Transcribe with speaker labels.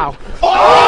Speaker 1: Show them.